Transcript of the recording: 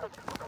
Huh?